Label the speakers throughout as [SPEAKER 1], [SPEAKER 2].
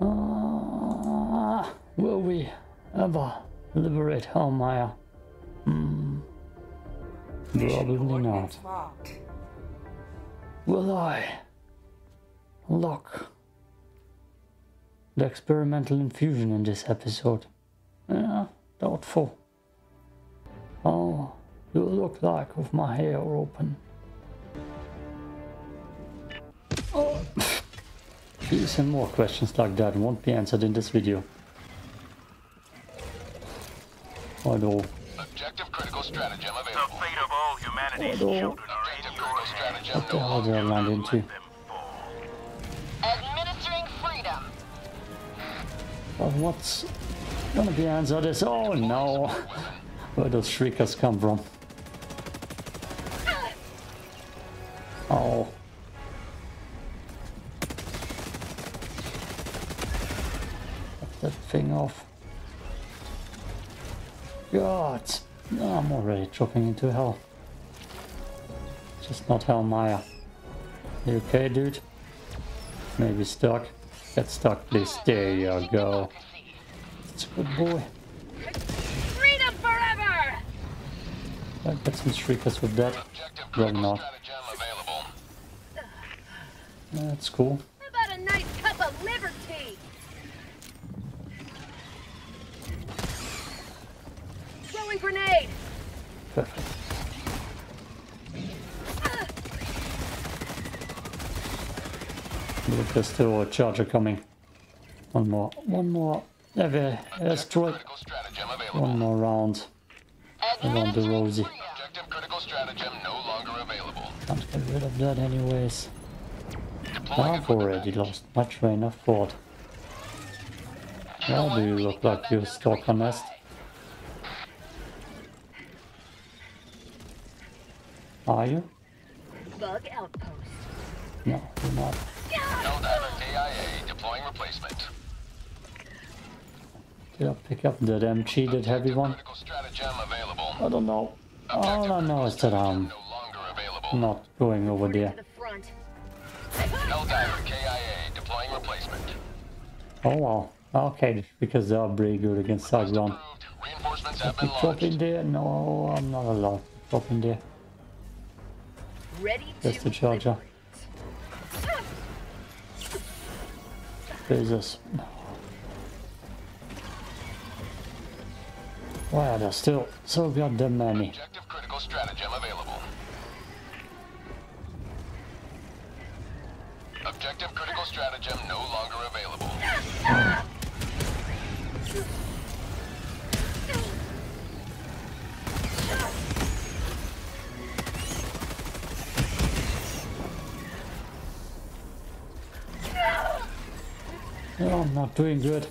[SPEAKER 1] Uh, will we ever liberate Hellmire? Hmm. Probably not. Will I lock the experimental infusion in this episode? Yeah, doubtful. Oh, you look like with my hair open. These and more questions like that won't be answered in this video. Although,
[SPEAKER 2] Objective critical stratagem
[SPEAKER 3] The fate of all humanity's
[SPEAKER 1] Although-
[SPEAKER 3] children are in your hands.
[SPEAKER 1] what the hell did I
[SPEAKER 2] longer
[SPEAKER 1] land into?
[SPEAKER 4] Administering freedom.
[SPEAKER 1] Well, what's gonna be answered is, oh no, where those shriekers come from. Oh. Cut that off. God, no, I'm already dropping into hell. Just not Hellmire. You okay, dude? Maybe stuck. Get stuck, please. There you go. That's a good boy.
[SPEAKER 4] Freedom forever!
[SPEAKER 1] I get some shriekers with that.
[SPEAKER 2] Objective
[SPEAKER 1] Well, not. That's cool.
[SPEAKER 4] How about a nice cup of liberty? Throwing grenade!
[SPEAKER 1] Perfect. Look, there's still a charger coming. One more. One more. Heavy airstrike.
[SPEAKER 2] Critical stratagem available.
[SPEAKER 1] One more round. Around the rosy.
[SPEAKER 2] Objective critical stratagem no.
[SPEAKER 1] Can't get rid of that anyways.
[SPEAKER 2] Deploying
[SPEAKER 1] I've already lost my train of thought. Why do you look like you stalk a nest? Are you?
[SPEAKER 4] Bug outpost.
[SPEAKER 1] No, you're not.
[SPEAKER 2] Helldiver KIA deploying replacement.
[SPEAKER 1] Did I pick up that MG, that heavy one?
[SPEAKER 2] Critical stratagem available.
[SPEAKER 1] I don't know. All I know is that I'm
[SPEAKER 2] No longer available.
[SPEAKER 1] not going over there.
[SPEAKER 4] the front.
[SPEAKER 2] Helldiver KIA deploying replacement.
[SPEAKER 1] Oh well. Okay, because they are pretty good against side ground.
[SPEAKER 2] Approved. Reinforcements have been
[SPEAKER 1] Drop in there? No, I'm not allowed. to Drop in there.
[SPEAKER 4] Ready
[SPEAKER 1] There's
[SPEAKER 4] to
[SPEAKER 1] the charger.
[SPEAKER 4] liberate.
[SPEAKER 1] Jesus. Why are still so goddamn many?
[SPEAKER 2] Objective critical stratagem available. Objective critical stratagem no longer available.
[SPEAKER 1] No, I'm not doing good.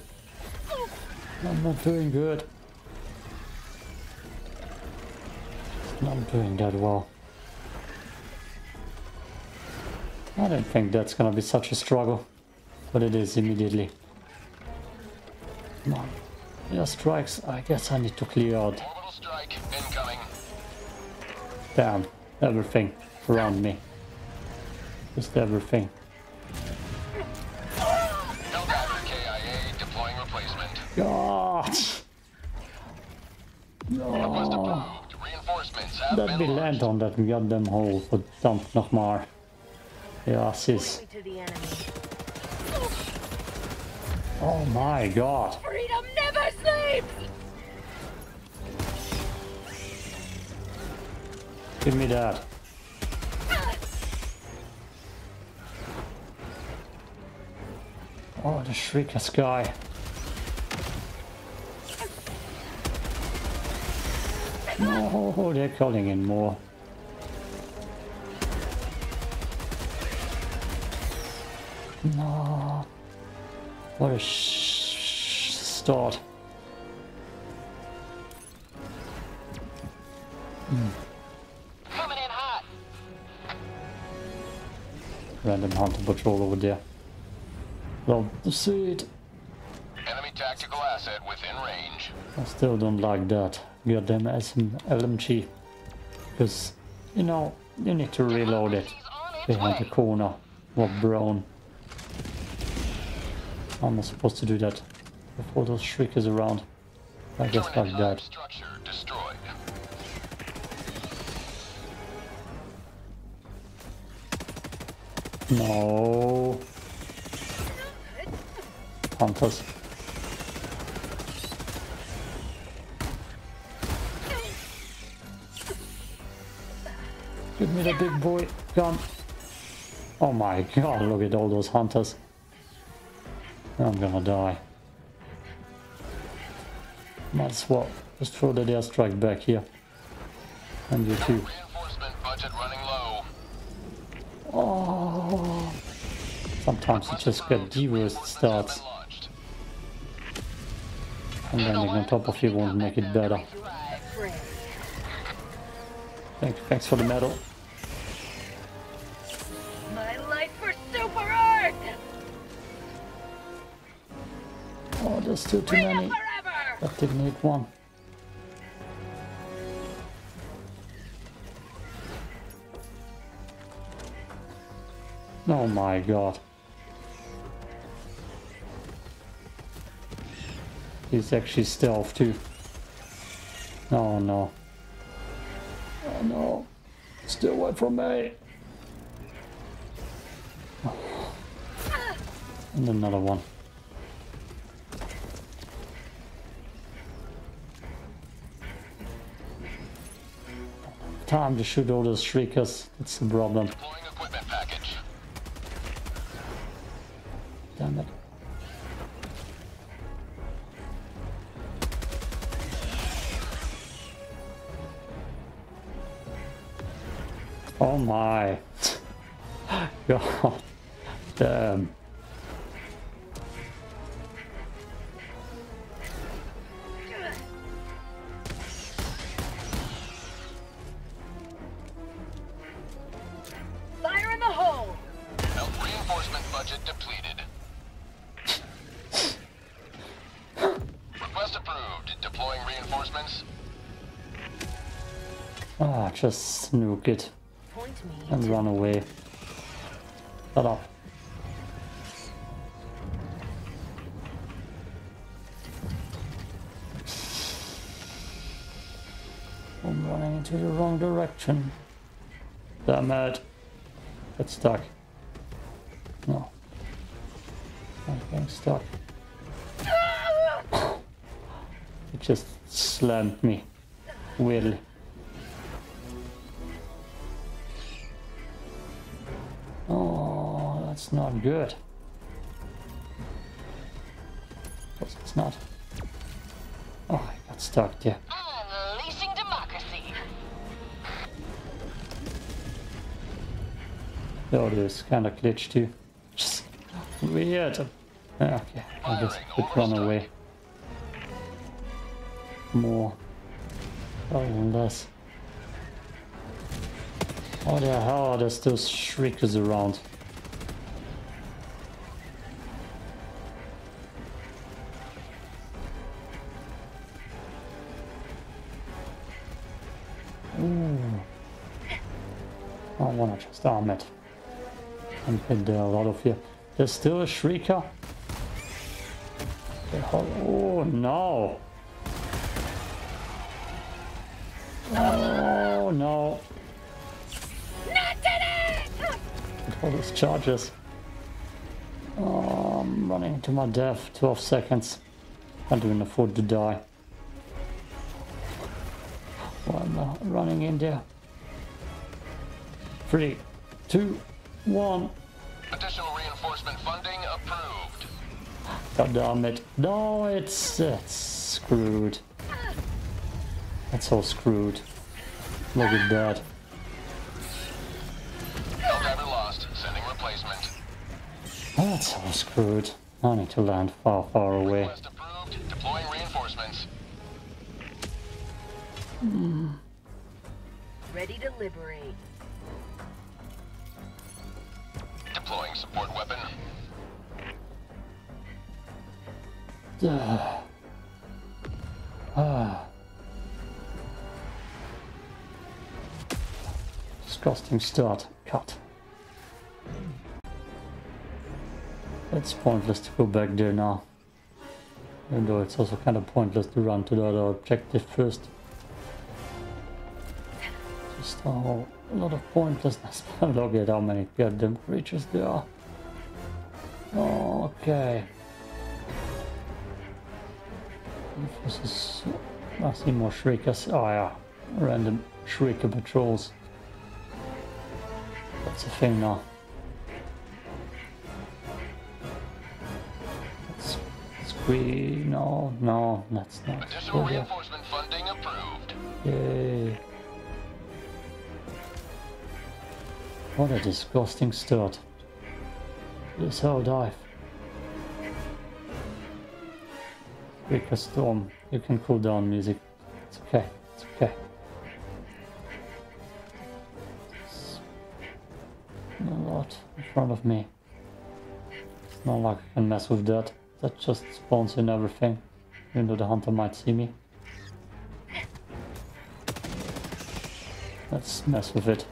[SPEAKER 1] I'm not doing good. Not doing that well. I don't think that's gonna be such a struggle, but it is immediately. Come on. Yeah, strikes. I guess I need to clear out.
[SPEAKER 2] Orbital strike incoming.
[SPEAKER 1] Damn, everything around me. Just everything. God!
[SPEAKER 2] Request
[SPEAKER 1] No!
[SPEAKER 2] approved.
[SPEAKER 1] Let me land on that goddamn hole, verdammt nochmal. Ja, sis.
[SPEAKER 4] To the enemy.
[SPEAKER 1] Oh my god.
[SPEAKER 4] Freedom never sleeps!
[SPEAKER 1] Give me that. Oh, the Shrieker Sky. No, they're calling in more. No. What a start.
[SPEAKER 4] Coming in hot.
[SPEAKER 1] Random hunter patrol over there. Love to see it.
[SPEAKER 2] Tactical asset within range.
[SPEAKER 1] I still don't like that goddamn SM LMG. Because, you know, you need to reload it
[SPEAKER 4] He's on its
[SPEAKER 1] behind the corner. What brown. I'm not supposed to do that before those shriek is around. I guess like that. No. Hunters. Give me the big boy gun. Oh my god, look at all those hunters. I'm gonna die. Might as well just throw the airstrike back here. And you too.
[SPEAKER 2] Reinforcement budget running low.
[SPEAKER 1] Oh. Sometimes you just get the worst starts. And landing on top of you won't make it better.
[SPEAKER 4] Drive, friend.
[SPEAKER 1] Thank, thanks for the medal. There's still too many. That didn't hit one. Oh my god. He's actually stealth too. Oh no. Oh no. Stay away from me. And another one. Time to shoot all those shriekers. That's the problem. Just snook it and run away. Shut up. I'm running into the wrong direction. Damn it. Get stuck. No. I'm getting stuck. It just slammed me. Weirdly. That's not good. Course it's not. Oh, I got stuck there.
[SPEAKER 4] Unleashing democracy!
[SPEAKER 1] Oh, this kind of glitch too. Just weird. Yeah, Okay, I guess I could run away. More. Oh, this. Oh, the hell are there still shriekers around? Wanna just arm it. And hit there a lot of here. There's still a shrieker. Oh no! Oh no!
[SPEAKER 4] Not today!
[SPEAKER 1] All those charges. Oh, I'm running to my death. 12 seconds. Can't even afford to die. Why am I running in there? Three, two, one.
[SPEAKER 2] Additional reinforcement funding approved.
[SPEAKER 1] God damn it. No, it's, it's screwed. That's all screwed. Look at that.
[SPEAKER 2] Helldiver lost. Sending replacement.
[SPEAKER 1] That's all screwed. I need to land far, far away.
[SPEAKER 2] Request approved. Deploying reinforcements.
[SPEAKER 4] Ready to liberate.
[SPEAKER 2] Support weapon.
[SPEAKER 1] Disgusting start. Cut. It's pointless to go back there now. Even though it's also kind of pointless to run to the other objective first. Just whole, a lot of pointlessness. Look at how many goddamn creatures there are. Okay. This is... I see more shriekers. Oh yeah. Random shrieker patrols. That's a thing now. Let's, let's we no no that's not
[SPEAKER 2] Additional reinforcement funding approved.
[SPEAKER 1] Yay. What a disgusting start. This whole dive. Breaker storm. You can cool down music. It's okay. It's okay. It's a lot in front of me. It's not like I can mess with that. That just spawns in everything. Even though the hunter might see me. Let's mess with it.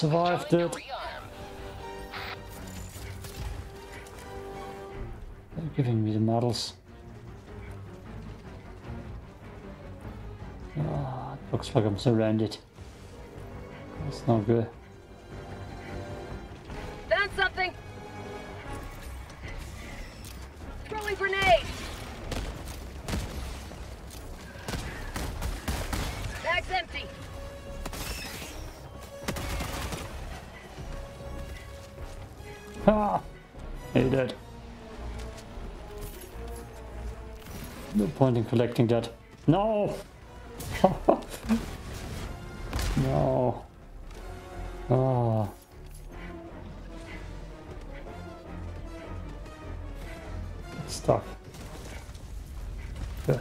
[SPEAKER 1] Survived it. They're giving me the medals. Ah, it looks like I'm surrounded. That's not good. Point in collecting that. No! no. Ah. It's stuck. Good.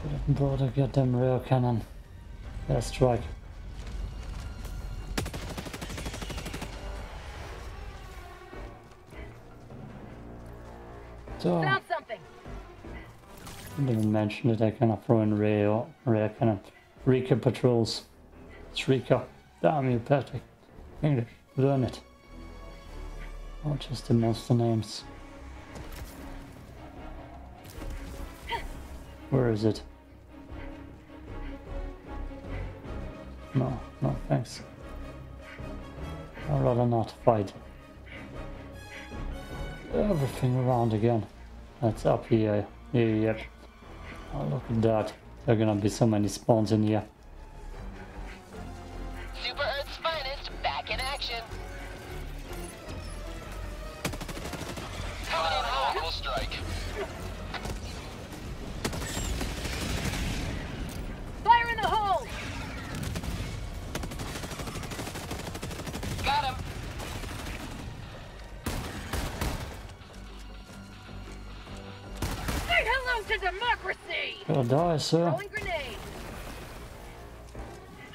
[SPEAKER 1] Should have brought a goddamn rail cannon. Yeah, So,
[SPEAKER 4] Found something.
[SPEAKER 1] didn't even mention that I kind of throw in rail, kind of Rika patrols. It's Rika. Damn you, Patrick. English, learn it. Or just the monster names. Where is it? No, no, thanks. I'd rather not fight. Everything around again. That's up here. Yep. Oh, look at that. There are gonna be so many spawns in here. Gotta die, sir.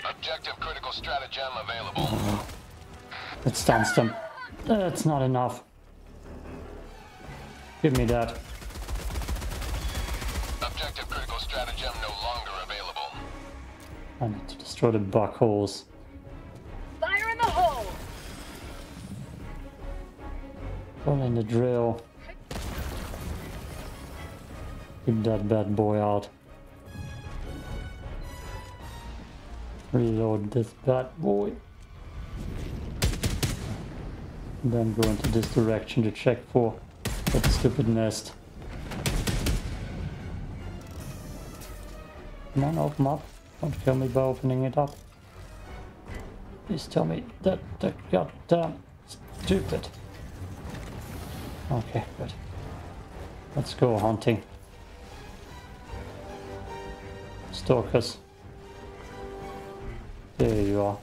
[SPEAKER 2] Objective critical stratagem available. Uh-huh.
[SPEAKER 1] It stuns them. That's not enough. Give me that.
[SPEAKER 2] Objective critical stratagem no longer available.
[SPEAKER 1] I need to destroy the bug holes.
[SPEAKER 4] Fire in the hole.
[SPEAKER 1] Put in the drill. Keep that bad boy out. Reload this bad boy. Then go into this direction to check for that stupid nest. Come on, open up. Don't kill me by opening it up. Please tell me that that goddamn stupid. Okay, good. Let's go hunting. Stalkers. There you are.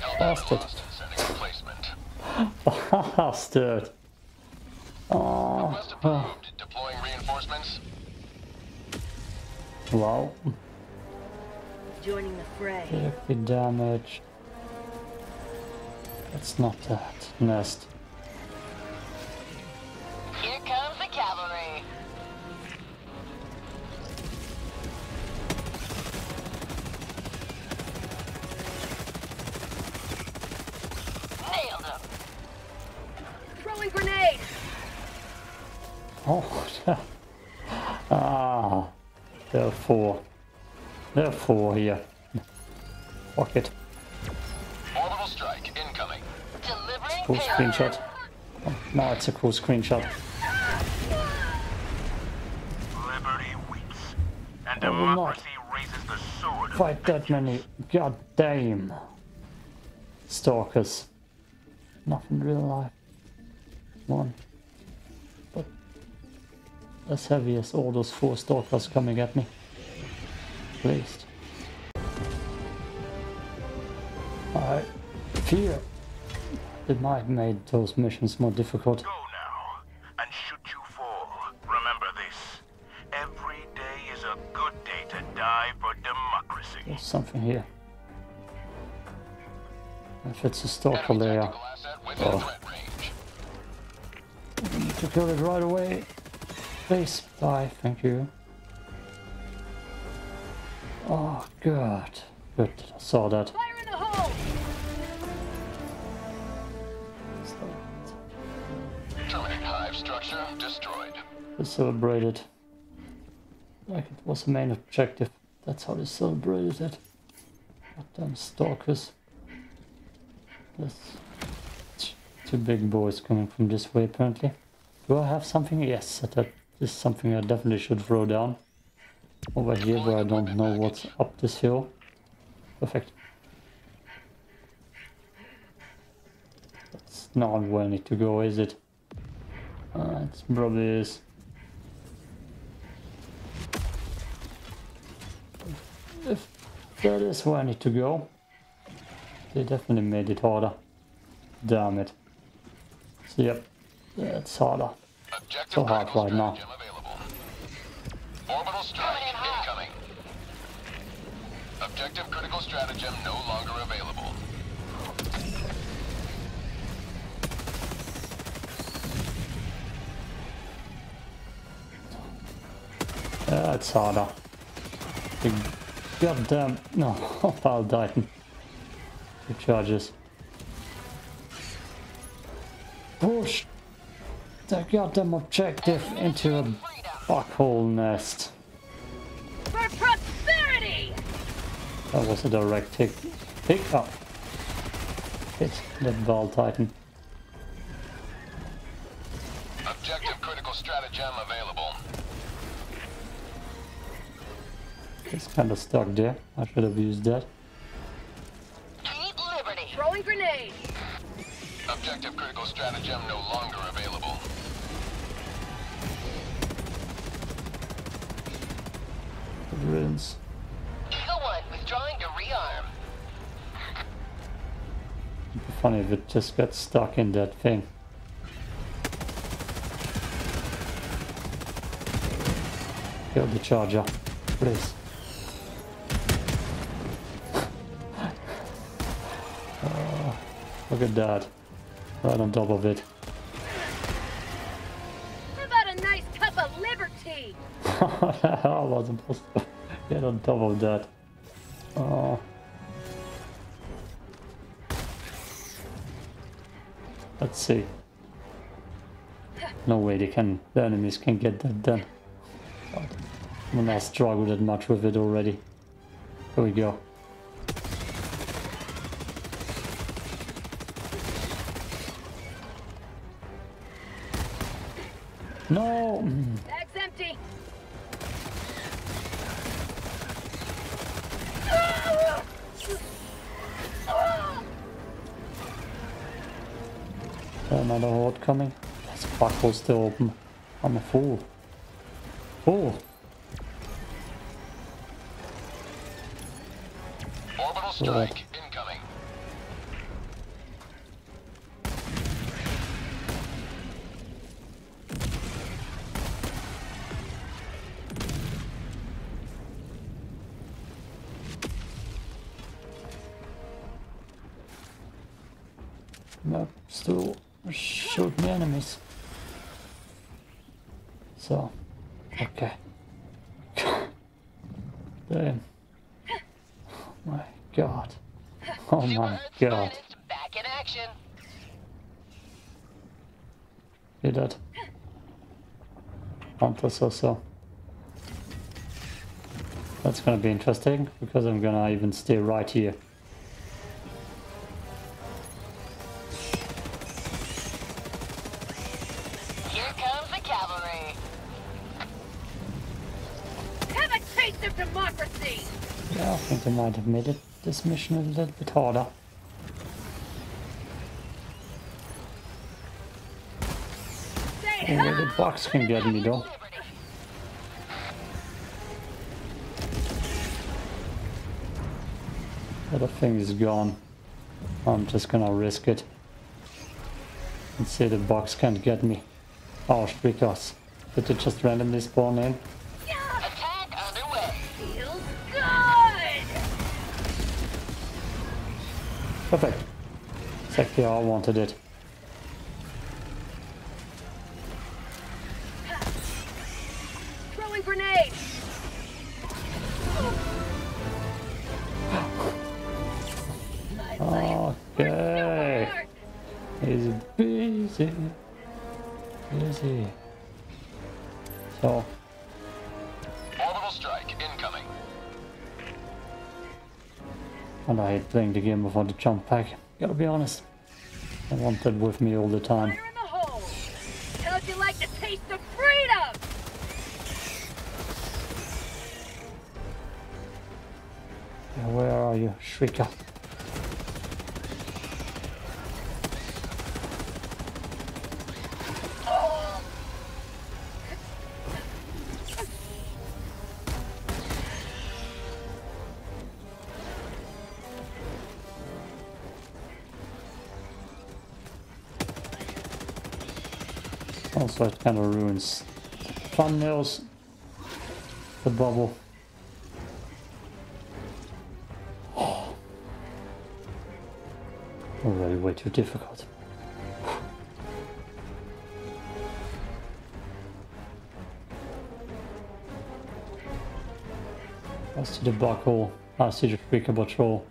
[SPEAKER 2] Held
[SPEAKER 1] Bastard.
[SPEAKER 2] lost. Sending.
[SPEAKER 1] Bastard. Oh,
[SPEAKER 2] Request approved. Deploying reinforcements.
[SPEAKER 1] wow.
[SPEAKER 4] joining the fray.
[SPEAKER 1] Heavy damage. That's not that. Nest. Four here. Fuck it.
[SPEAKER 2] Orbital strike incoming.
[SPEAKER 4] Delivering
[SPEAKER 1] Cool screenshot. Oh, now it's a cool screenshot.
[SPEAKER 3] Liberty weeps. And
[SPEAKER 1] I will not.
[SPEAKER 3] democracy raises the sword. of
[SPEAKER 1] Quite that many goddamn stalkers. Nothing in real life. One. But as heavy as all those four stalkers coming at me. At fear it might have made those missions more difficult.
[SPEAKER 3] Go now, and should you fall, remember this. Every day is a good day to die for democracy.
[SPEAKER 1] There's something here. If it's a stalker
[SPEAKER 2] Enemy
[SPEAKER 1] layer,
[SPEAKER 2] tactical asset within
[SPEAKER 1] Oh.
[SPEAKER 2] threat range.
[SPEAKER 1] I need to kill it right away. Please, bye, thank you. Oh god. Good, I saw that. They celebrated. Like it was the main objective. That's how they celebrated it. Goddamn stalkers. There's two big boys coming from this way apparently. Do I have something? Yes, that is something I definitely should throw down. Over here where I don't know what's up this hill. Perfect. That's not where I need to go, is it? Uh, it probably is. That is where I need to go, they definitely made it harder. Damn it. So yep, that's harder.
[SPEAKER 2] Objective
[SPEAKER 1] So hard
[SPEAKER 2] critical
[SPEAKER 1] right now.
[SPEAKER 2] Orbital strike
[SPEAKER 4] Coming in hot.
[SPEAKER 2] incoming. Objective critical stratagem no longer available.
[SPEAKER 1] That's harder. Um, the goddamn no, I'll die. Two charges. Push the goddamn objective into a bug hole nest.
[SPEAKER 4] For prosperity.
[SPEAKER 1] That was a direct pick, pick up. Hit that Bile Titan. It's kind of stuck there. I should have used that.
[SPEAKER 4] Keep liberty. Throwing grenade.
[SPEAKER 2] Objective critical stratagem no longer available.
[SPEAKER 1] Good riddance.
[SPEAKER 4] Eagle One withdrawing to rearm.
[SPEAKER 1] It'd be funny if it just got stuck in that thing. Kill the charger, please. Look at that. Right on top of it.
[SPEAKER 4] How about a nice cup of liberty?
[SPEAKER 1] I wasn't supposed to get on top of that. Oh. Let's see. No way they can, the enemies can get that done. I'm gonna struggle that much with it already. Here we go. No!
[SPEAKER 4] Bag's empty.
[SPEAKER 1] Another horde coming. This buckle's still open. I'm a fool. Fool!
[SPEAKER 2] Orbital strike incoming.
[SPEAKER 1] God.
[SPEAKER 4] finest, back in action.
[SPEAKER 1] you Did that. Hunters also. That's gonna be interesting because I'm gonna even stay right here.
[SPEAKER 4] Here comes the cavalry. Have a taste of democracy.
[SPEAKER 1] Yeah, I think I might have made it this mission a little bit harder.
[SPEAKER 4] Say
[SPEAKER 1] the box can get me though.
[SPEAKER 4] liberty.
[SPEAKER 1] Other thing is gone. I'm just gonna risk it. And see the box can't get me. Oh, because did it just randomly spawn in?
[SPEAKER 4] Attack underway. Feels good.
[SPEAKER 1] Perfect. Exactly how I wanted it. Playing the game without the jump pack. Gotta be honest. I want that with me all the time.
[SPEAKER 4] The. How'd you like the taste of freedom?
[SPEAKER 1] Yeah, Where are you, Shrika? Also, it kind of ruins thumbnails. The bubble. Oh. Already way too difficult. I see the buckle, I ah, see the freaker patrol.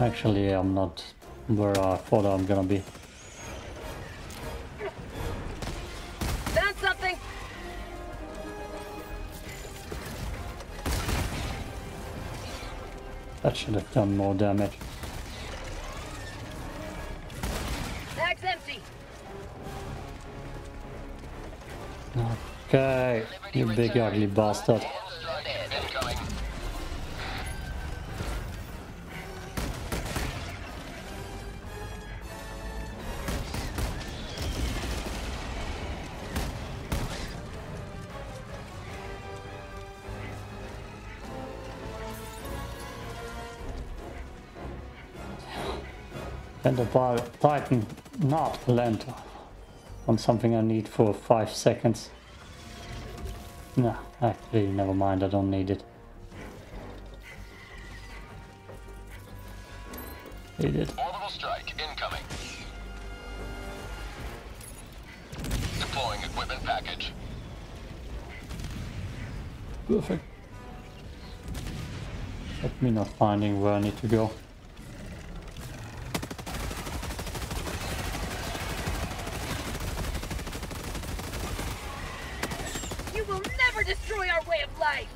[SPEAKER 1] Actually, I'm not where I thought I'm gonna be. That should have done more damage.
[SPEAKER 4] Bag's empty.
[SPEAKER 1] Okay, you big ugly bastard. And the Titan not land on something I need for five seconds. No, actually, never mind, I don't need it. Need it.
[SPEAKER 2] Orbital strike incoming. Deploying equipment package.
[SPEAKER 1] Perfect. Except me not finding where I need to go.
[SPEAKER 4] You will never destroy our way of life.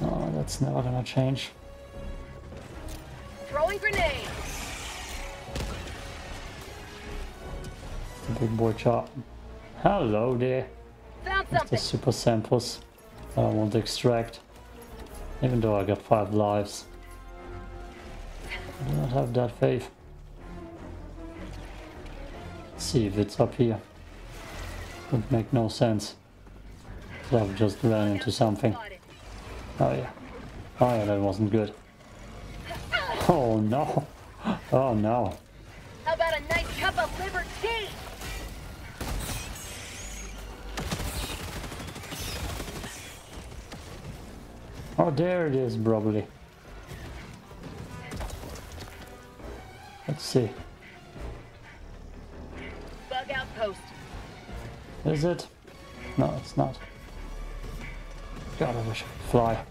[SPEAKER 1] Oh, that's never gonna change.
[SPEAKER 4] Throwing grenade.
[SPEAKER 1] The big boy chop. Hello there.
[SPEAKER 4] Found
[SPEAKER 1] the super samples that I want to extract. Even though I got five lives. I do not have that faith. Let's see if it's up here. Would make no sense. So I've just ran into something. Oh yeah. Oh yeah, that wasn't good. Oh no. Oh no.
[SPEAKER 4] How about a nice cup of liver tea?
[SPEAKER 1] Oh, there it is, probably. Let's see.
[SPEAKER 4] Bug outpost.
[SPEAKER 1] Is it? No, it's not. God, I wish I could fly.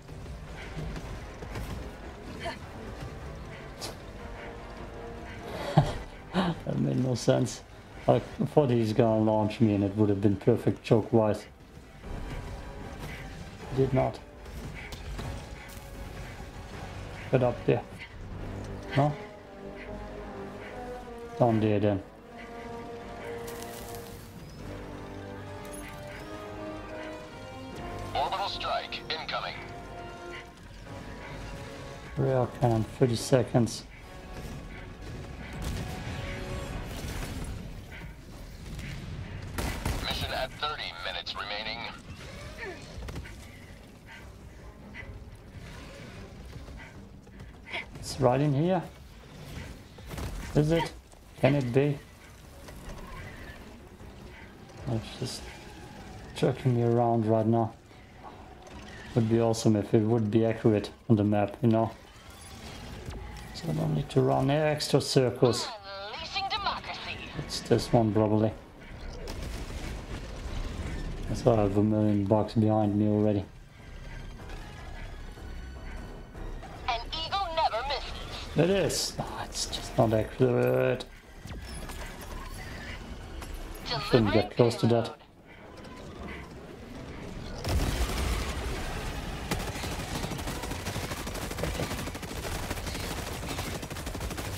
[SPEAKER 1] Made no sense. I thought he's gonna launch me and it would have been perfect choke-wise. Did not. Get up there. No? Down there then.
[SPEAKER 2] Orbital strike incoming.
[SPEAKER 1] Rail cannon, 30 seconds. Right in here. Is it? Can it be? It's just jerking me around right now. Would be awesome if it would be accurate on the map, you know. So I don't need to run extra circles. It's this one probably. I saw I have a million bucks behind me already. It is. Oh, it's just not accurate. Shouldn't get close to that.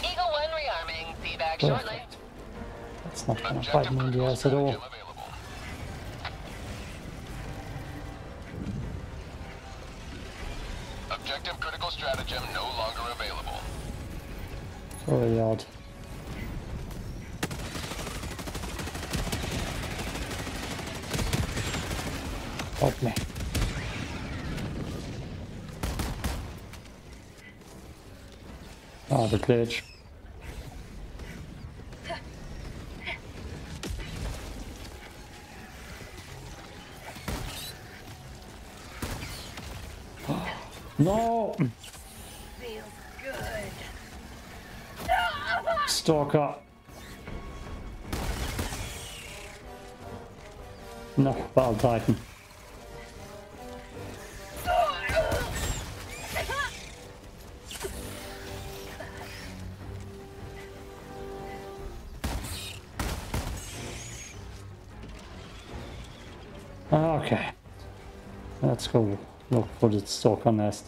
[SPEAKER 4] Eagle 1 rearming. Be back shortly.
[SPEAKER 1] That's not gonna fight me in the ass at all. Titan. Okay. Let's go look for the stalker nest.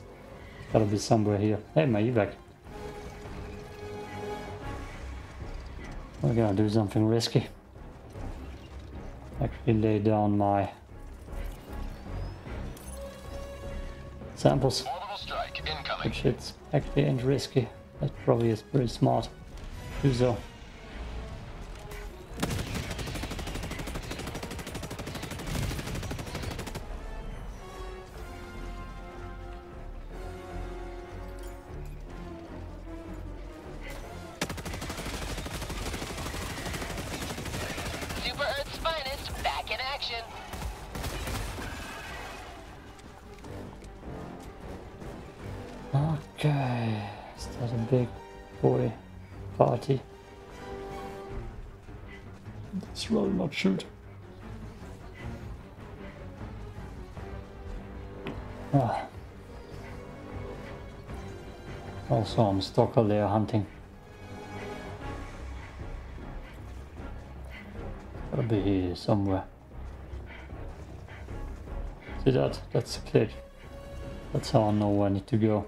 [SPEAKER 1] Gotta be somewhere here. Hey, my evac. We're gonna do something risky. Actually lay down my samples,
[SPEAKER 2] Orbital strike incoming.
[SPEAKER 1] which it's actually and risky. That probably is pretty smart. Do so. Stalker layer uh, hunting. Gotta be here somewhere. See that? That's the glitch. That's how I know where I need to go.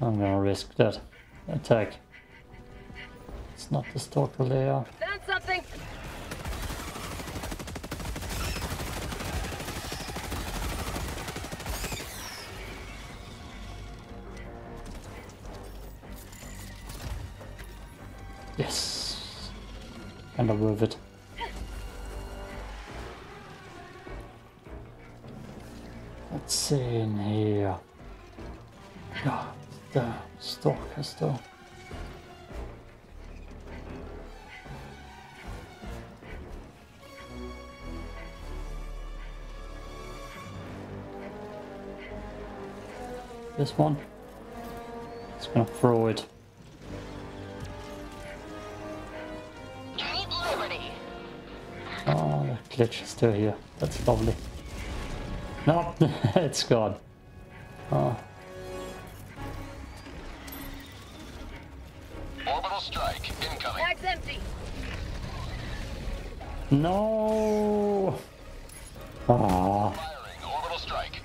[SPEAKER 1] I'm gonna risk that attack. It's not the stalker layer. Let's see in here. Ah, God, the stalker still. This one. Just gonna throw it. Oh, the glitch is still here. That's lovely. No, it's gone. Oh,
[SPEAKER 2] Orbital strike incoming.
[SPEAKER 4] Bag's empty.
[SPEAKER 1] no! Ah,
[SPEAKER 2] orbital strike.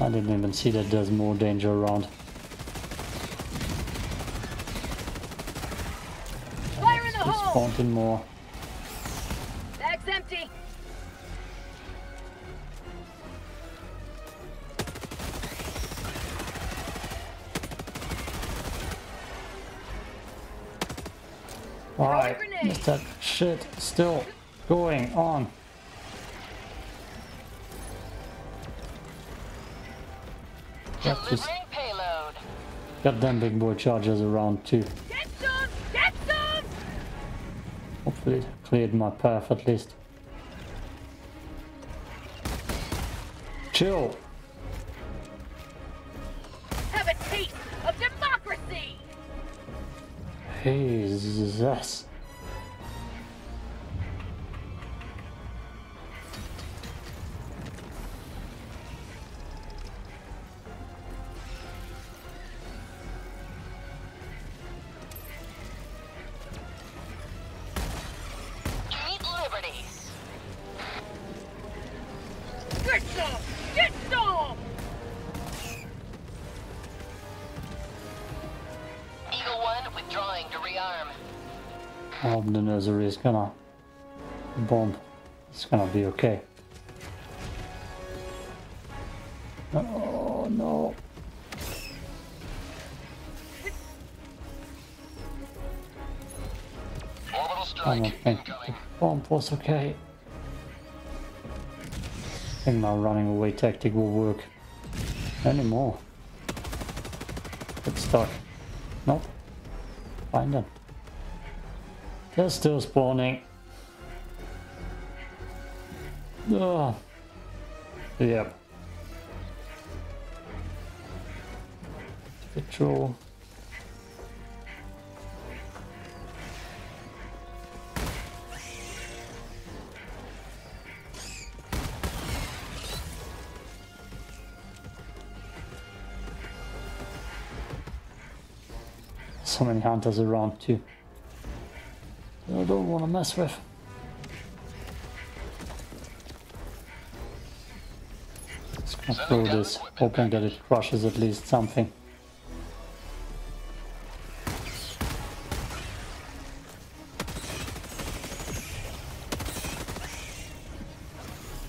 [SPEAKER 1] I didn't even see that there's more danger around.
[SPEAKER 4] Fire in the hole.
[SPEAKER 1] spawned more. Shit still going on?
[SPEAKER 4] Delivering payload.
[SPEAKER 1] goddamn big boy charges around too.
[SPEAKER 4] Get some! Get some!
[SPEAKER 1] Hopefully it cleared my path at least. Chill.
[SPEAKER 4] Have a taste of democracy!
[SPEAKER 1] Jesus. Hope the nursery is gonna bomb. It's gonna be okay. Oh no. I
[SPEAKER 2] strike
[SPEAKER 1] don't think the bomb was okay. I think my running away tactic will work anymore. Get stuck. Nope. Find them. They're still spawning. Ugh. Yep. Patrol. So many hunters around too. I don't want to mess with. Gonna throw this, hoping that it crushes at least something.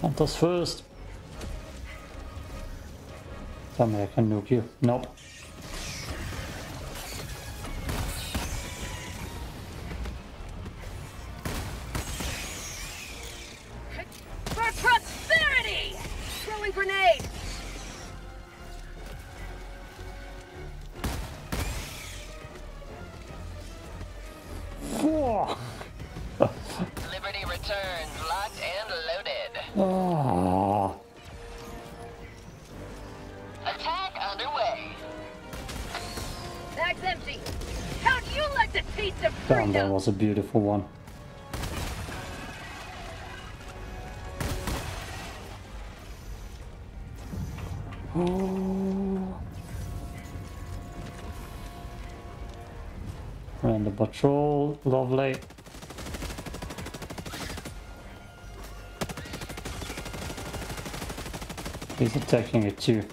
[SPEAKER 1] Hunters first. Tell me I can nuke you. Nope. Was a beautiful one. Oh. Ran the patrol, lovely. He's attacking it too.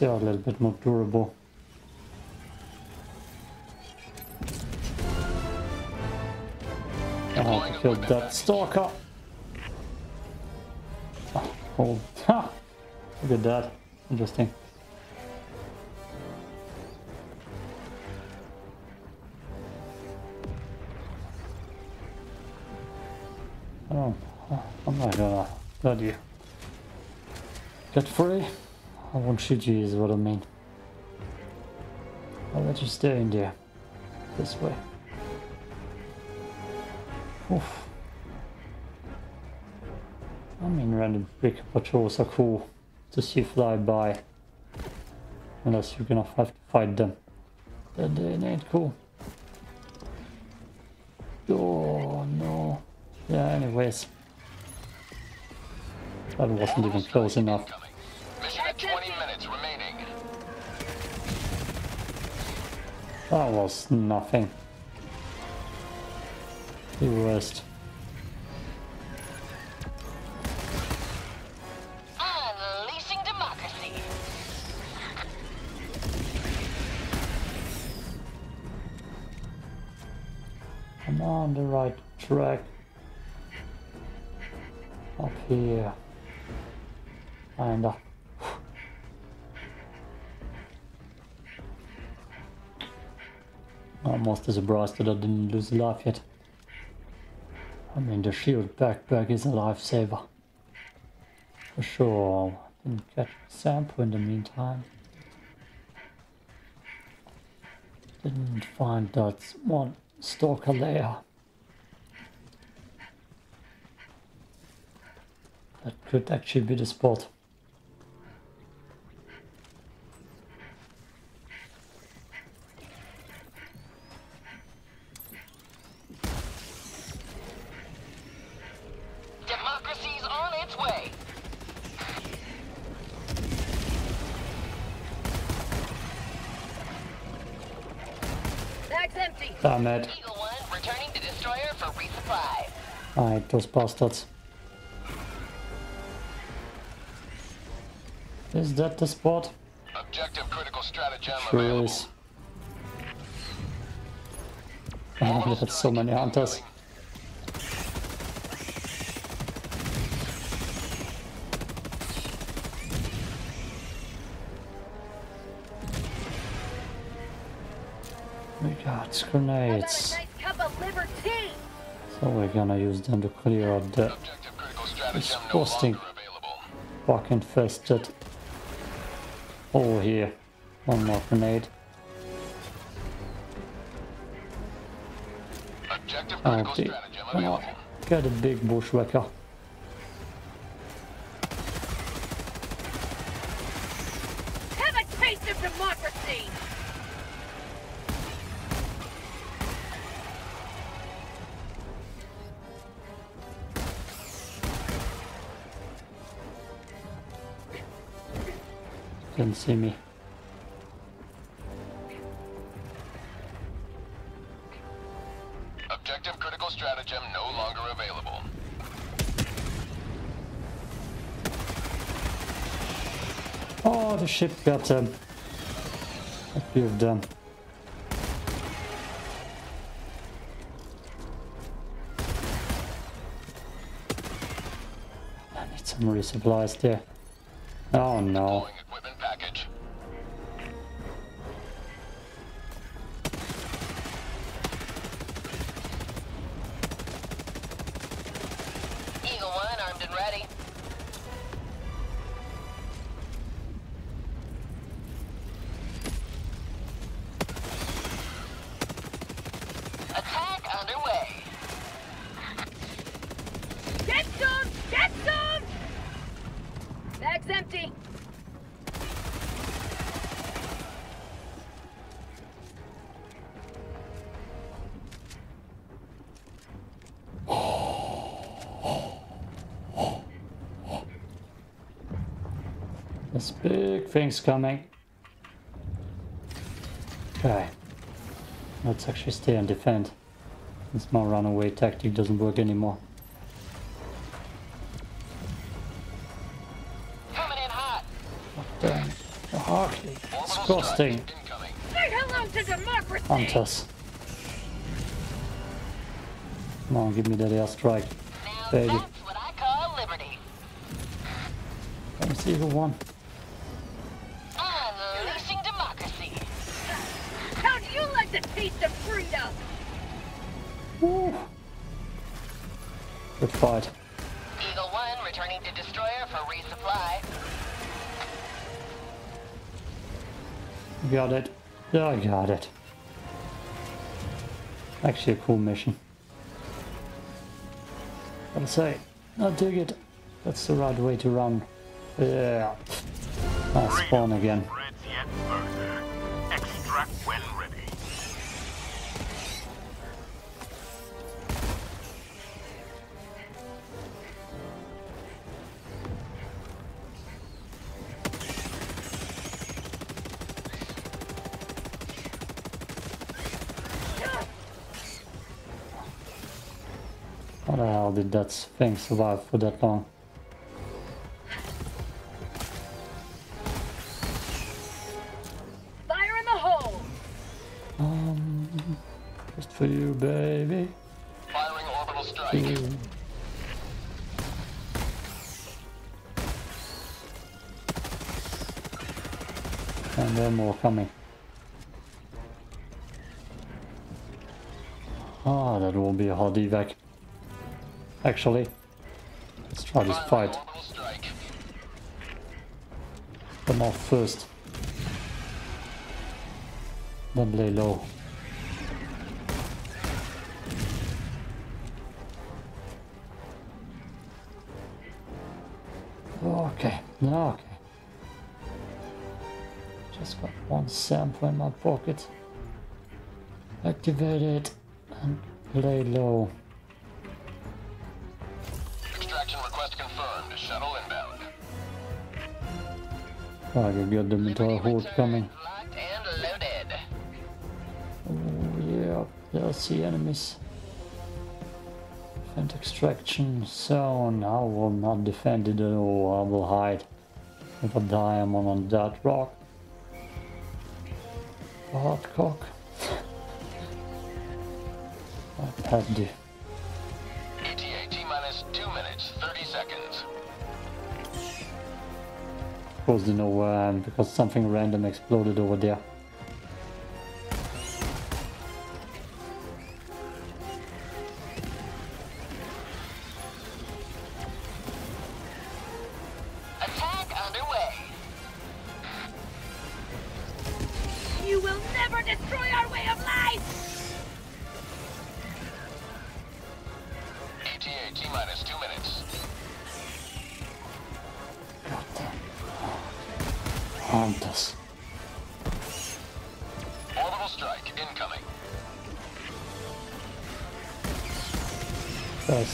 [SPEAKER 1] God, are a little bit more durable. I have to kill that stalker. Oh, ha! Look at that. Interesting. Oh, I'm not gonna let you get free. I won't shoot you is what I mean. I'll let you stay in there. This way. Oof. I mean random brick patrols are cool to see fly by. Unless you're gonna have to fight them. Then they ain't cool. Oh no. Yeah, anyways. That wasn't even close enough. That was nothing. The worst.
[SPEAKER 5] Unleashing democracy.
[SPEAKER 1] I'm on the right track. Up here. And uh, almost surprised that I didn't lose a life yet. I mean, the shield backpack is a lifesaver. For sure. Didn't catch a sample in the meantime. Didn't find that one stalker layer. That could actually be the spot. Those bastards. Is that the spot?
[SPEAKER 2] Objective critical stratagem
[SPEAKER 1] Sure
[SPEAKER 2] available.
[SPEAKER 1] is. Oh, that's so many hunters. We got
[SPEAKER 4] How about a
[SPEAKER 1] grenades, so we're gonna use them to clear out the
[SPEAKER 2] Objective critical stratagem no
[SPEAKER 1] Disgusting. fuck infested. Over here, one more grenade.
[SPEAKER 2] Objective
[SPEAKER 1] Oh,
[SPEAKER 2] critical
[SPEAKER 1] dear.
[SPEAKER 2] stratagem
[SPEAKER 1] Come on, get a big bushwhacker. See me.
[SPEAKER 2] Objective critical stratagem no longer available.
[SPEAKER 1] Oh, the ship got um, a few of them. I need some resupplies there. Oh no. Things coming. Okay. Let's actually stay and defend. This my runaway tactic doesn't work anymore.
[SPEAKER 5] Coming in hot.
[SPEAKER 1] Damn. Hartley.
[SPEAKER 2] Orbital
[SPEAKER 1] Disgusting.
[SPEAKER 2] strike incoming.
[SPEAKER 4] Say hello to democracy!
[SPEAKER 1] Hunters. Come on, give me that airstrike.
[SPEAKER 5] Now
[SPEAKER 1] Baby.
[SPEAKER 5] that's what I call liberty.
[SPEAKER 1] Let me see who won.
[SPEAKER 4] You like the taste of freedom?
[SPEAKER 1] Woo. Good fight.
[SPEAKER 5] Eagle 1 returning to destroyer for resupply.
[SPEAKER 1] Got it. Yeah, I got it. Actually a cool mission. Gotta say, I dig it. That's the right way to run. Yeah. I spawn again. Did that thing survive for that long?
[SPEAKER 4] Fire in the hole!
[SPEAKER 1] Um, just for you, baby.
[SPEAKER 2] Firing orbital strike.
[SPEAKER 1] You. And there are more coming. Ah, that will be a hard evac. Actually, let's try this fight. Come off first. Then lay low. Okay, okay. Just got one sample in my pocket. Activate it and lay low. I get them into a
[SPEAKER 5] Liberty
[SPEAKER 1] horde coming. Oh, yeah, there's the enemies. Defend extraction zone. I will not defend it at all. I will hide with a diamond on that rock. Hard cock. I had to. Of you know am because something random exploded over there.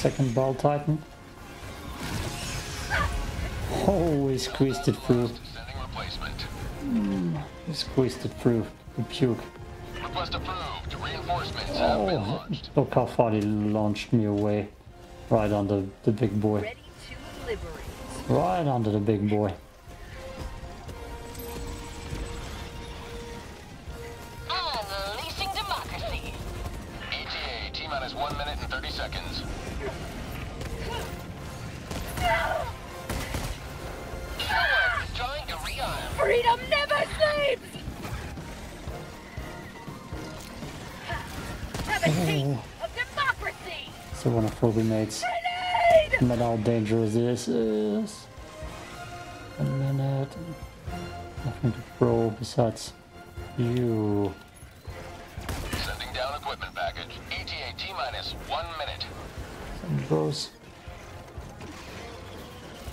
[SPEAKER 1] Second Bile Titan. Oh, we squeezed it through.
[SPEAKER 2] Sending replacement.
[SPEAKER 1] Mm, we squeezed it through. The puke.
[SPEAKER 2] Request approved. Reinforcements have oh, been
[SPEAKER 1] Oh,
[SPEAKER 2] launched.
[SPEAKER 1] look how far he launched me away. Right under the big boy.
[SPEAKER 4] Ready to liberate.
[SPEAKER 1] Right under the big boy.
[SPEAKER 2] ETA T minus 1 minute and 30 seconds.
[SPEAKER 5] Eagle 1 withdrawing to rearm.
[SPEAKER 4] Freedom never sleeps! Have a taste of democracy!
[SPEAKER 1] So one of our grenades.
[SPEAKER 4] Grenade!
[SPEAKER 1] No matter how dangerous this is. A minute. Nothing to throw besides you. Bros.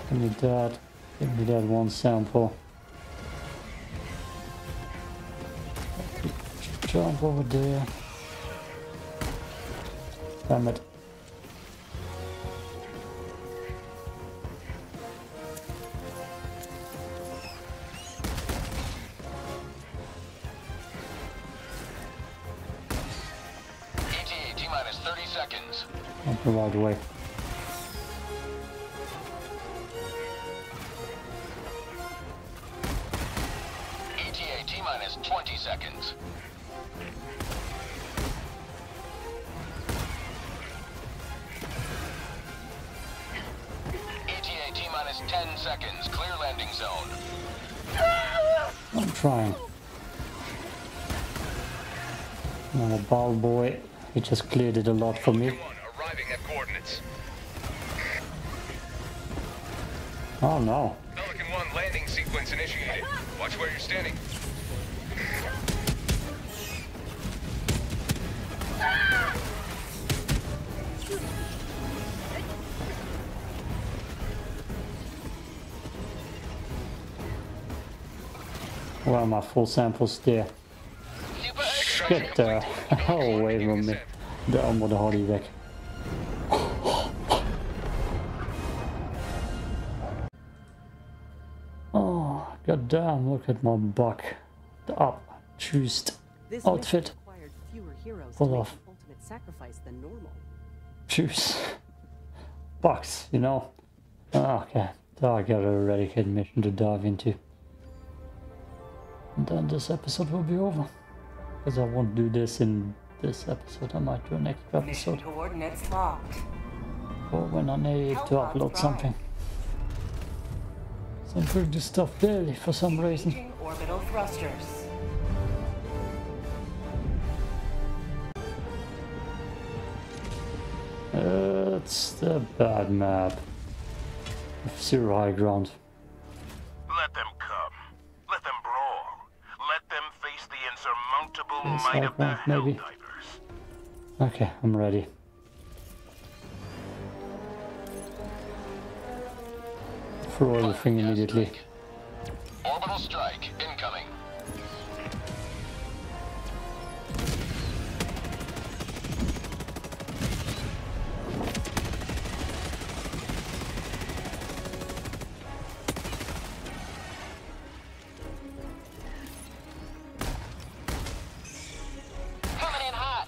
[SPEAKER 1] Give me that. Give me that one sample. Jump over there. Damn it. out the way.
[SPEAKER 2] ETA T minus 20 seconds. ETA T minus 10 seconds. Clear landing zone.
[SPEAKER 1] I'm trying. Not a ball boy. He just cleared it a lot for me.
[SPEAKER 2] One arriving at coordinates.
[SPEAKER 1] Oh no.
[SPEAKER 2] Pelican 1 landing sequence initiated. Watch where you're standing.
[SPEAKER 1] Where are my full samples there? Get uh, oh, um, the hell away from me. Där må du ha damn, look at my buck. The up,
[SPEAKER 6] This
[SPEAKER 1] outfit.
[SPEAKER 6] mission required fewer heroes
[SPEAKER 1] Full
[SPEAKER 6] to
[SPEAKER 1] of-
[SPEAKER 6] the ultimate sacrifice than normal.
[SPEAKER 1] Juice. Bucks, you know. Ah, Okay, so I got a eradicated mission to dive into. And then this episode will be over. Because I won't do this in this episode, I might do an extra
[SPEAKER 7] Mission
[SPEAKER 1] episode.
[SPEAKER 7] coordinates locked.
[SPEAKER 1] Or when I need to upload something. So I'm putting this stuff daily for some reason.
[SPEAKER 7] Orbital thrusters.
[SPEAKER 1] It's the bad map. With zero high ground.
[SPEAKER 3] Let them come. Let them brawl. Let them face the insurmountable might of the
[SPEAKER 1] that.
[SPEAKER 3] Helldivers.
[SPEAKER 1] Okay, I'm ready. Throw everything immediately.
[SPEAKER 2] Orbital strike incoming.
[SPEAKER 5] coming in hot.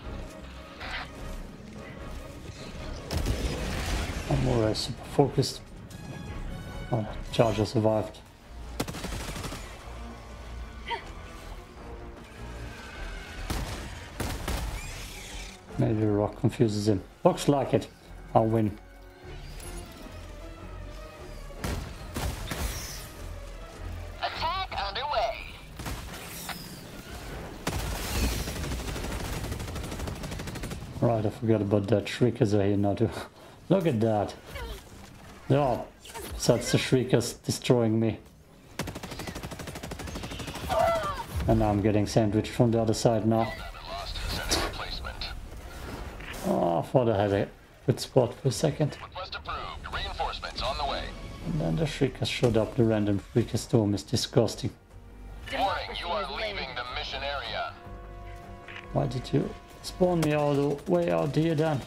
[SPEAKER 1] I'm more super focused. Oh, Charger survived. Maybe the rock confuses him. Looks like it. I'll win.
[SPEAKER 5] Attack underway.
[SPEAKER 1] Right, I forgot about that. Shriekers are here now too. Look at that. Oh, so that's the Shriekers destroying me. And now I'm getting sandwiched from the other side now. Oh, I thought I had a good spot for a second.
[SPEAKER 2] Reinforcements on the way.
[SPEAKER 1] And then the Shriekers showed up. The random Shrieker storm is disgusting.
[SPEAKER 2] Warning, you are leaving the mission area.
[SPEAKER 1] Why did you spawn me all the way out here then?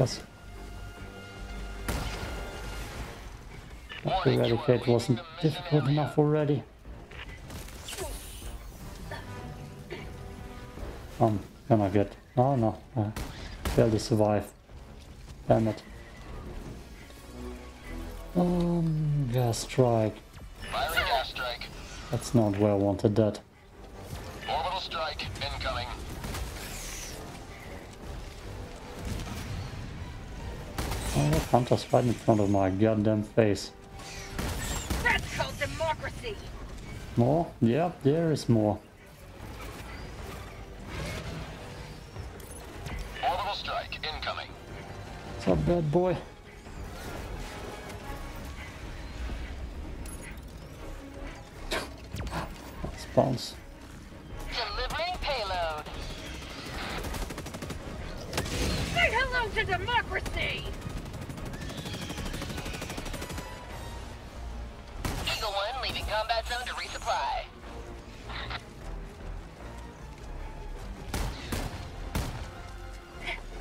[SPEAKER 1] Because that eradicate wasn't difficult enough already. I'm gonna get. Oh no, I barely survive. Damn it. Um, gas strike.
[SPEAKER 2] Gas strike.
[SPEAKER 1] That's not where I wanted that. Oh, the hunter's right in front of my goddamn face.
[SPEAKER 4] That's called democracy.
[SPEAKER 1] More? Yep, there is more.
[SPEAKER 2] Orbital strike incoming.
[SPEAKER 1] What's up, bad boy? Let's bounce.
[SPEAKER 5] Delivering payload.
[SPEAKER 4] Say hello to democracy.
[SPEAKER 5] Leaving combat zone to resupply.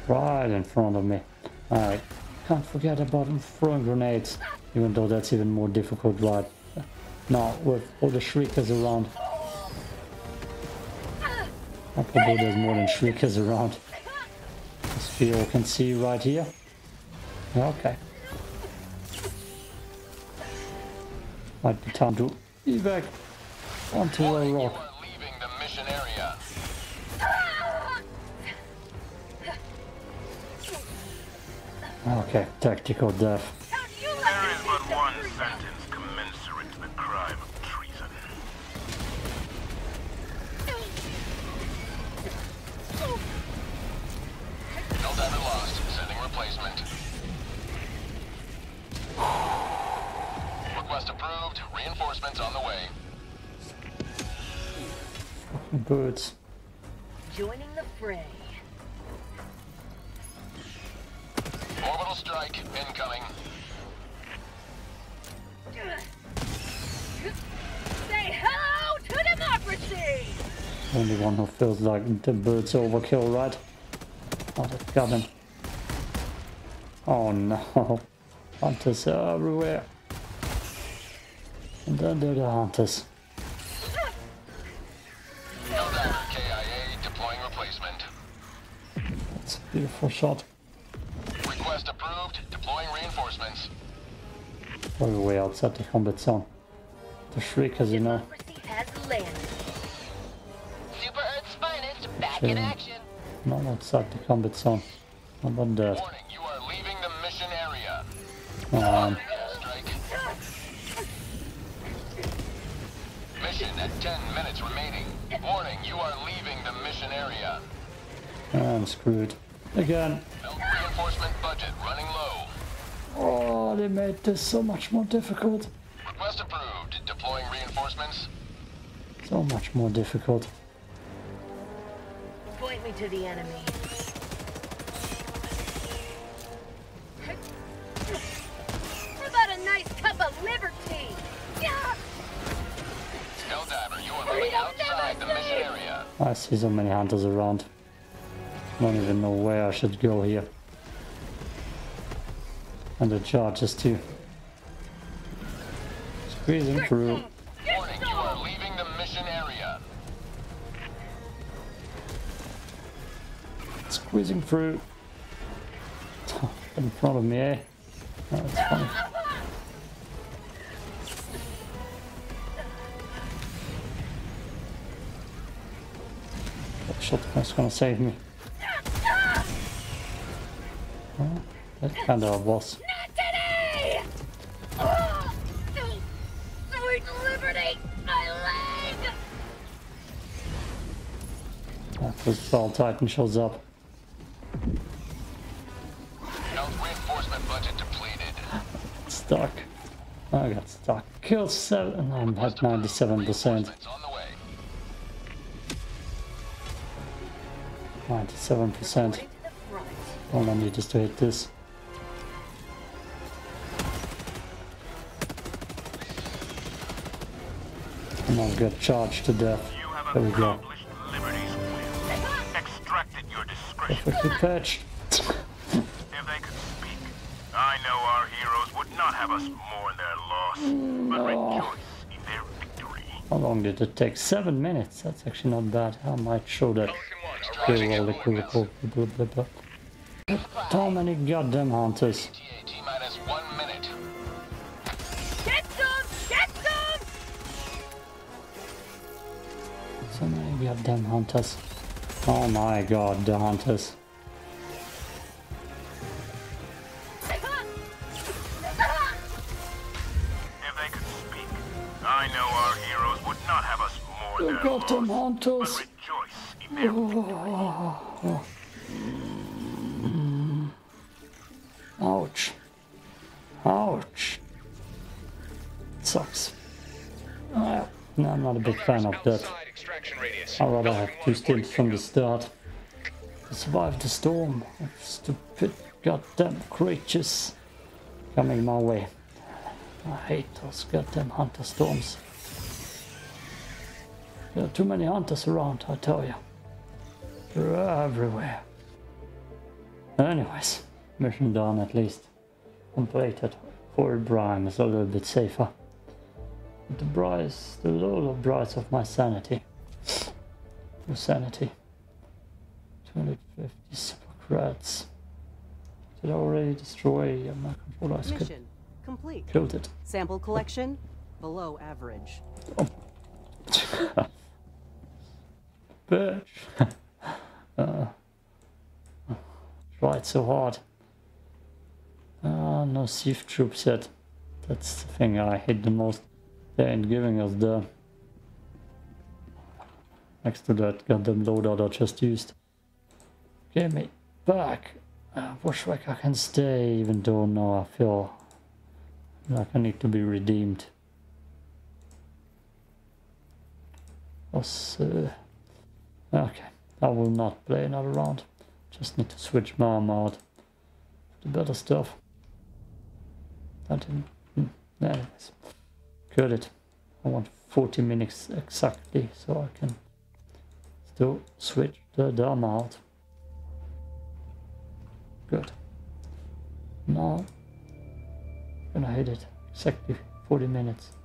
[SPEAKER 1] Right in front of me. Alright. Can't forget about throwing grenades. Even though that's even more difficult, right? Now, with all the shriekers around. I probably there's more than shriekers around. As all can see right here. Okay. Might be time to evac onto a rock.
[SPEAKER 2] leaving the mission area.
[SPEAKER 1] Okay, tactical death.
[SPEAKER 2] Reinforcements on the way.
[SPEAKER 1] Birds.
[SPEAKER 4] Joining the fray.
[SPEAKER 2] Orbital strike incoming.
[SPEAKER 4] Say hello to democracy!
[SPEAKER 1] Only one who feels like the bird's overkill, right? Oh, that got him. Oh no. Hunters are everywhere. And then there are the hunters.
[SPEAKER 2] Helldiver KIA deploying replacement.
[SPEAKER 1] That's a beautiful shot.
[SPEAKER 2] Request approved. Deploying reinforcements.
[SPEAKER 1] All the way outside the combat zone. The Shriekers, you know.
[SPEAKER 4] Has landed.
[SPEAKER 5] Super Earth's finest back in action.
[SPEAKER 1] Not outside the combat zone. How about that?
[SPEAKER 2] Warning, you are leaving the mission area.
[SPEAKER 1] Um, I'm screwed. Again.
[SPEAKER 2] Reinforcement budget running low.
[SPEAKER 1] Oh, they made this so much more difficult.
[SPEAKER 2] Request approved. Deploying reinforcements.
[SPEAKER 1] So much more difficult.
[SPEAKER 4] Point me to the enemy. How about a nice cup of liberty? Yeah!
[SPEAKER 2] Helldiver, you are moving outside the mission area.
[SPEAKER 1] I see so many hunters around. Don't even know where I should go here. And the charges too. Squeezing through.
[SPEAKER 2] Warning, you are leaving the mission area.
[SPEAKER 1] Squeezing through. In front of me, eh? Oh, that's funny. That shotgun's gonna save me. Well, that kinda was.
[SPEAKER 4] Not today! Oh, sweet liberty! My leg!
[SPEAKER 1] After Bile Titan shows up.
[SPEAKER 2] Health reinforcement budget depleted.
[SPEAKER 1] Stuck. I got stuck. Kill seven. I'm at 97%.
[SPEAKER 2] Reinforcements on the way.
[SPEAKER 1] 97%.
[SPEAKER 4] To.
[SPEAKER 1] All I need is to hit this. And get charged to death. There we go.
[SPEAKER 3] accomplished Extracted your discretion.
[SPEAKER 1] Perfectly patched.
[SPEAKER 3] If they could speak, I know our heroes would not have us mourn their loss, but rejoice in their victory.
[SPEAKER 1] How long did it take? Seven minutes. That's actually not bad. I might show that. Okay, roll the cool, blah, blah, blah. How many goddamn hunters? Goddamn hunters. Oh my god, the hunters.
[SPEAKER 3] If they could speak, I know our heroes would not have us mourn
[SPEAKER 1] The
[SPEAKER 3] their
[SPEAKER 1] goddamn
[SPEAKER 3] loss, but
[SPEAKER 1] hunters.
[SPEAKER 3] rejoice in their victory.
[SPEAKER 1] Ouch. Ouch. Sucks. Uh, no, I'm not a big fan of that. I'd rather have two stints from the start. To survive the storm of stupid goddamn creatures coming my way. I hate those goddamn hunter storms. There are too many hunters around, I tell you. They're everywhere. Anyways, mission done at least. Completed. Fort Brime is a little bit safer. But the price, the total price of my sanity. Sanity. 250 super. Did I already destroy my controller? I
[SPEAKER 6] Mission complete.
[SPEAKER 1] killed it.
[SPEAKER 6] Sample collection below average. Oh.
[SPEAKER 1] Bitch. uh, tried so hard. no Thief troops yet. That's the thing I hate the most. They ain't giving us the... Next to that goddamn loadout I just used. Give me back! I wish like I can stay even though now I feel like I need to be redeemed. Was, uh, okay, I will not play another round. Just need to switch my arm out to better stuff. That didn't. Hmm, anyways, cut it. I want 40 minutes exactly so I can still switch the arm out. Good. Now, gonna hit it exactly 40 minutes.